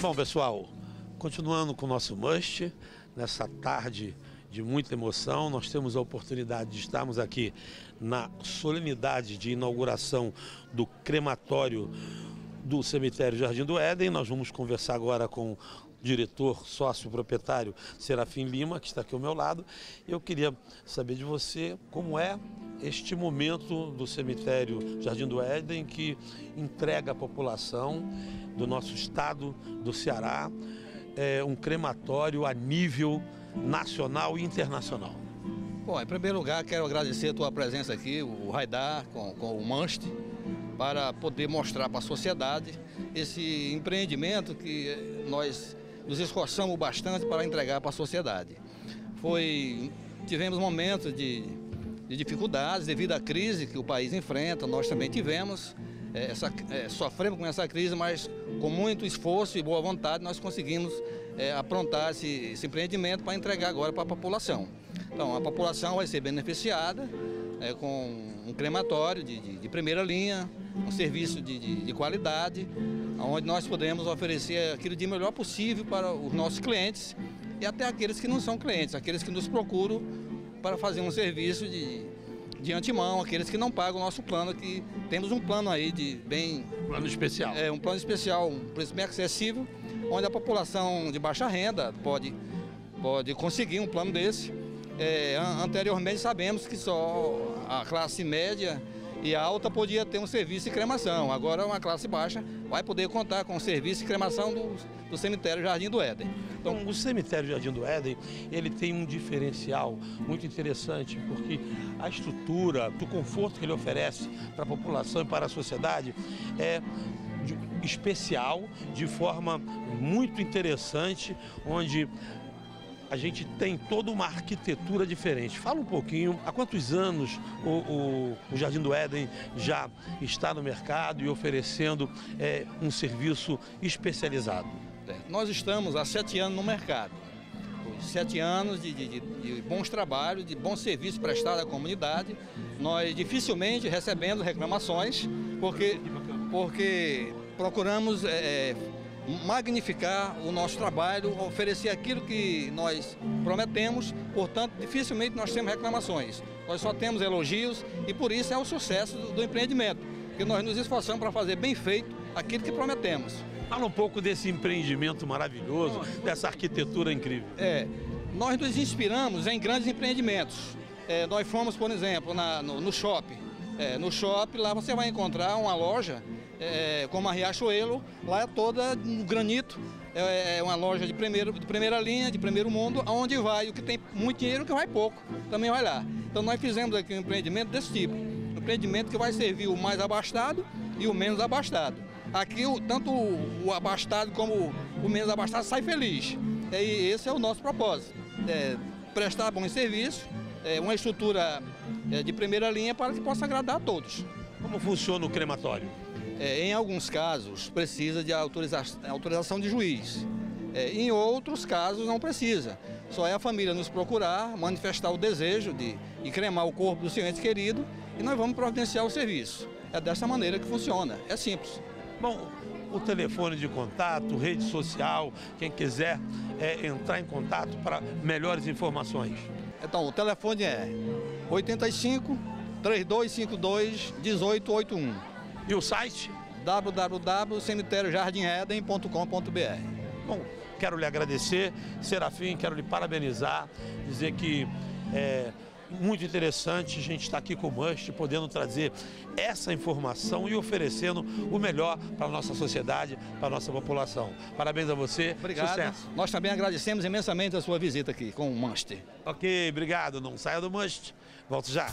Bom, pessoal, continuando com o nosso Must, nessa tarde de muita emoção, nós temos a oportunidade de estarmos aqui na solenidade de inauguração do crematório do cemitério Jardim do Éden. Nós vamos conversar agora com o diretor, sócio proprietário Serafim Lima, que está aqui ao meu lado. Eu queria saber de você como é este momento do cemitério Jardim do Éden que entrega à população do nosso estado do Ceará é, um crematório a nível nacional e internacional. Bom, em primeiro lugar, quero agradecer a tua presença aqui, o Raidar, com, com o Manste, para poder mostrar para a sociedade esse empreendimento que nós nos esforçamos bastante para entregar para a sociedade. Foi, tivemos momentos de, de dificuldades devido à crise que o país enfrenta, nós também tivemos, é, essa, é, sofremos com essa crise, mas com muito esforço e boa vontade nós conseguimos é, aprontar esse, esse, empreendimento para entregar agora para a população. Então a população vai ser beneficiada é, com um crematório de, de, de, primeira linha, um serviço de, de, qualidade, onde nós podemos oferecer aquilo de melhor possível para os nossos clientes e até aqueles que não são clientes, aqueles que nos procuram para fazer um serviço de, de antemão, aqueles que não pagam o nosso plano, que temos um plano aí de bem... Plano especial. É, um plano especial, um preço bem acessível, onde a população de baixa renda pode, pode conseguir um plano desse. É, anteriormente sabemos que só a classe média e alta podia ter um serviço de cremação. Agora uma classe baixa vai poder contar com o serviço de cremação do, do cemitério Jardim do Éden. Então, o cemitério Jardim do Éden, ele tem um diferencial muito interessante, porque a estrutura, o conforto que ele oferece para a população e para a sociedade é especial, de forma muito interessante, onde a gente tem toda uma arquitetura diferente. Fala um pouquinho, há quantos anos o, o, o Jardim do Éden já está no mercado e oferecendo é, um serviço especializado? É, nós estamos há sete anos no mercado. Sete anos de, de, de bons trabalhos, de bom serviço prestado à comunidade. Nós dificilmente recebemos reclamações, porque, porque procuramos é, magnificar o nosso trabalho, oferecer aquilo que nós prometemos, portanto, dificilmente nós temos reclamações. Nós só temos elogios e por isso é o sucesso do, do empreendimento, que nós nos esforçamos para fazer bem feito aquilo que prometemos. Fala um pouco desse empreendimento maravilhoso, dessa arquitetura incrível. É, nós nos inspiramos em grandes empreendimentos. É, nós fomos, por exemplo, na, no, no shopping. É, no shopping, lá você vai encontrar uma loja é, como a Riachuelo, lá é toda no granito, é, é, uma loja de, primeiro, de primeira linha, de primeiro mundo, aonde vai o que tem muito dinheiro, o que vai pouco, também vai lá. Então nós fizemos aqui um empreendimento desse tipo, um empreendimento que vai servir o mais abastado e o menos abastado. Aqui tanto o abastado como o menos abastado sai feliz. E esse é o nosso propósito, é prestar bom serviço, é uma estrutura é, de primeira linha para que possa agradar a todos. Como funciona o crematório? É, em alguns casos, precisa de autorização, autorização de juiz. É, em outros casos, não precisa. Só é a família nos procurar, manifestar o desejo de, de cremar o corpo do seu ente querido e nós vamos providenciar o serviço. É dessa maneira que funciona. É simples. Bom, o telefone de contato, rede social, quem quiser é, entrar em contato para melhores informações. Então, o telefone é 85 3252 1881. E o site? www.cemitériojardimeden.com.br Bom, quero lhe agradecer, Serafim, quero lhe parabenizar, dizer que é muito interessante a gente estar aqui com o Must, podendo trazer essa informação e oferecendo o melhor para a nossa sociedade, para a nossa população. Parabéns a você. Obrigado. Sucesso. Nós também agradecemos imensamente a sua visita aqui com o Must. Ok, obrigado. Não saia do Must. Volto já.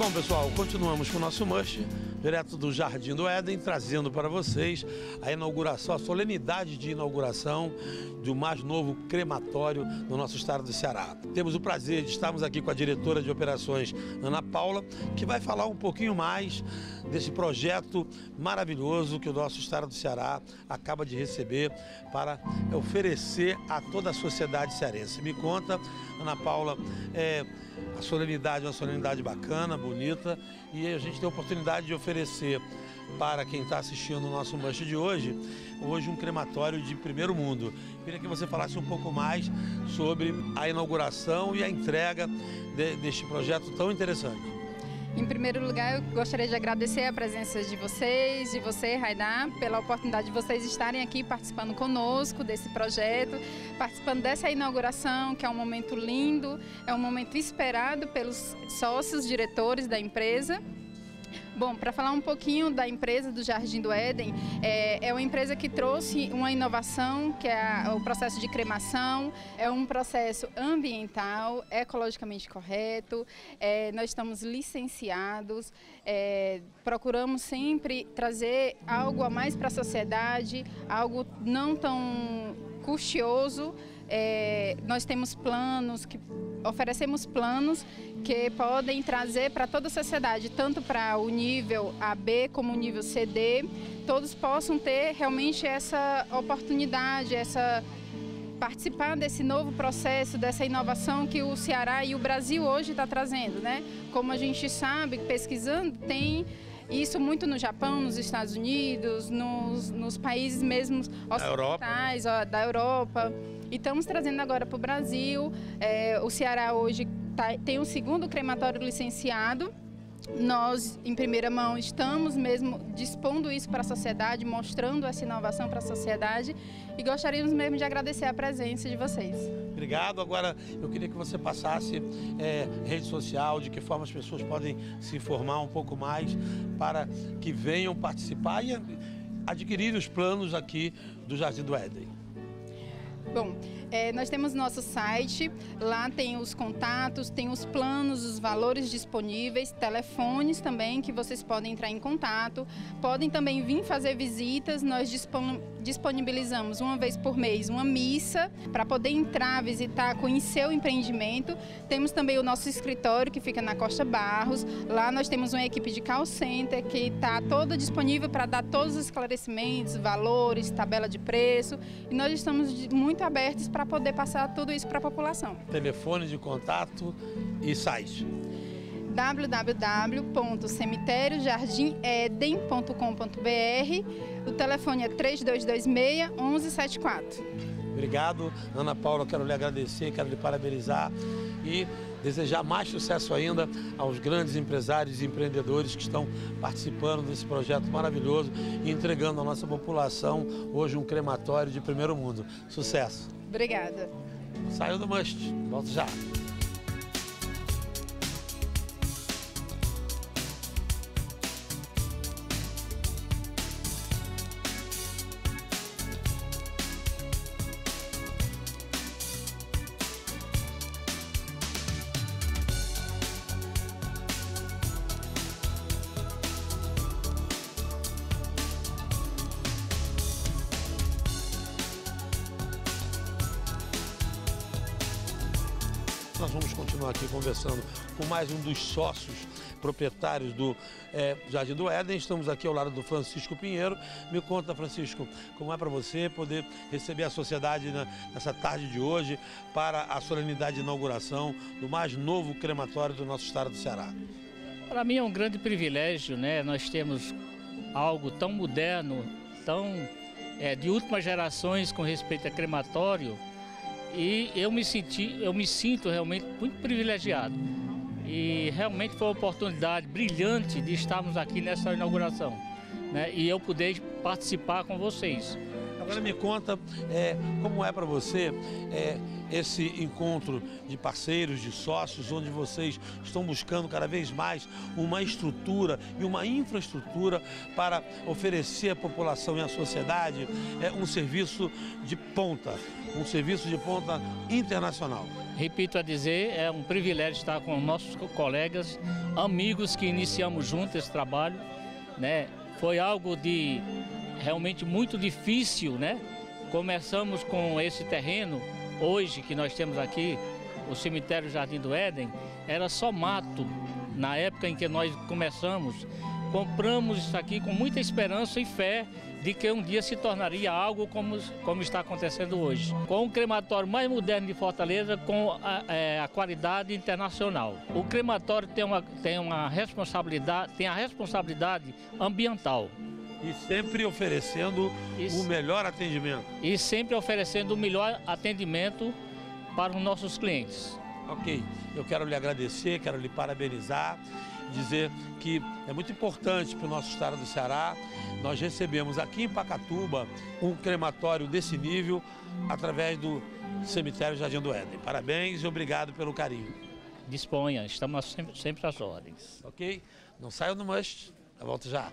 Bom, pessoal, continuamos com o nosso Mush direto do Jardim do Éden, trazendo para vocês a inauguração, a solenidade de inauguração do mais novo crematório no nosso estado do Ceará. Temos o prazer de estarmos aqui com a diretora de operações, Ana Paula, que vai falar um pouquinho mais desse projeto maravilhoso que o nosso estado do Ceará acaba de receber para oferecer a toda a sociedade cearense. Me conta, Ana Paula, é, a solenidade é uma solenidade bacana, bonita, e a gente tem a oportunidade de oferecer para quem está assistindo o nosso Munch de hoje, hoje um crematório de primeiro mundo. Queria que você falasse um pouco mais sobre a inauguração e a entrega de, deste projeto tão interessante. Em primeiro lugar, eu gostaria de agradecer a presença de vocês, de você, Raidá, pela oportunidade de vocês estarem aqui participando conosco desse projeto, participando dessa inauguração, que é um momento lindo, é um momento esperado pelos sócios, diretores da empresa. Bom, para falar um pouquinho da empresa do Jardim do Éden, é, é uma empresa que trouxe uma inovação, que é a, o processo de cremação, é um processo ambiental, ecologicamente correto, é, nós estamos licenciados, é, procuramos sempre trazer algo a mais para a sociedade, algo não tão custoso, é, nós temos planos que oferecemos planos que podem trazer para toda a sociedade, tanto para o nível AB como o nível CD, todos possam ter realmente essa oportunidade, essa participar desse novo processo, dessa inovação que o Ceará e o Brasil hoje está trazendo, né? Como a gente sabe, pesquisando, tem isso muito no Japão, nos Estados Unidos, nos, nos países mesmo ocidentais, da Europa. Da Europa. E estamos trazendo agora para o Brasil. É, o Ceará hoje tá, tem o um segundo crematório licenciado. Nós, em primeira mão, estamos mesmo dispondo isso para a sociedade, mostrando essa inovação para a sociedade e gostaríamos mesmo de agradecer a presença de vocês. Obrigado. Agora, eu queria que você passasse é, rede social, de que forma as pessoas podem se informar um pouco mais para que venham participar e adquirir os planos aqui do Jardim do Éden. Bom, é, nós temos nosso site, lá tem os contatos, tem os planos, os valores disponíveis, telefones também que vocês podem entrar em contato. Podem também vir fazer visitas, nós disponibilizamos uma vez por mês uma missa para poder entrar, visitar, conhecer o empreendimento. Temos também o nosso escritório que fica na Costa Barros. Lá nós temos uma equipe de call center que está toda disponível para dar todos os esclarecimentos, valores, tabela de preço. E nós estamos muito abertos para poder passar tudo isso para a população. Telefone de contato e site www.cemitériojardimeden.com.br. O telefone é 3226 1174. Obrigado, Ana Paula. Quero lhe agradecer, quero lhe parabenizar e desejar mais sucesso ainda aos grandes empresários e empreendedores que estão participando desse projeto maravilhoso e entregando à nossa população hoje um crematório de primeiro mundo. Sucesso! Obrigada. Saiu do Must. Volto já. Nós vamos continuar aqui conversando com mais um dos sócios proprietários do é, Jardim do Éden. Estamos aqui ao lado do Francisco Pinheiro. Me conta, Francisco, como é para você poder receber a sociedade nessa tarde de hoje para a solenidade de inauguração do mais novo crematório do nosso estado do Ceará? Para mim é um grande privilégio, né? Nós temos algo tão moderno, tão é, de últimas gerações com respeito a crematório e eu me senti, eu me sinto realmente muito privilegiado. E realmente foi uma oportunidade brilhante de estarmos aqui nessa inauguração. Né? E eu poder participar com vocês. Agora me conta é, como é para você é, esse encontro de parceiros, de sócios, onde vocês estão buscando cada vez mais uma estrutura e uma infraestrutura para oferecer à população e à sociedade é, um serviço de ponta, um serviço de ponta internacional. Repito a dizer, é um privilégio estar com nossos colegas, amigos que iniciamos juntos esse trabalho né? Foi algo de realmente muito difícil, né? Começamos com esse terreno, hoje que nós temos aqui, o cemitério Jardim do Éden, era só mato. Na época em que nós começamos, compramos isso aqui com muita esperança e fé de que um dia se tornaria algo como, como está acontecendo hoje. Com o crematório mais moderno de Fortaleza, com a, é, a qualidade internacional. O crematório tem uma, tem uma responsabilidade, tem a responsabilidade ambiental. E sempre oferecendo Isso. o melhor atendimento. E sempre oferecendo o melhor atendimento para os nossos clientes. Ok, eu quero lhe agradecer, quero lhe parabenizar, dizer que é muito importante para o nosso estado do Ceará. Nós recebemos aqui em Pacatuba um crematório desse nível através do cemitério Jardim do Éden. Parabéns e obrigado pelo carinho. Disponha, estamos sempre, sempre às ordens. Ok? Não saiam do must, eu volto já.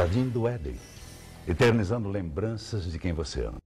Jardim do Éden, eternizando lembranças de quem você ama.